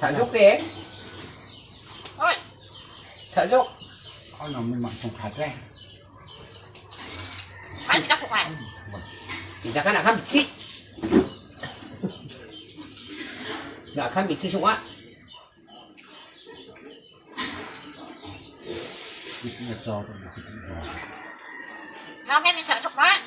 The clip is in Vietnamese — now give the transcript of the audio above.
Sợ giúp đi. Ôi Xả giúp Ôi nào mình mặn phòng khát ra. Anh bị đắp phục này Chỉ ra cái là khăn bị xí Là khăn bị xí xuống á. Cái chữ là cho tôi là cái chữ đó Nó thêm mình sợ thuộc đó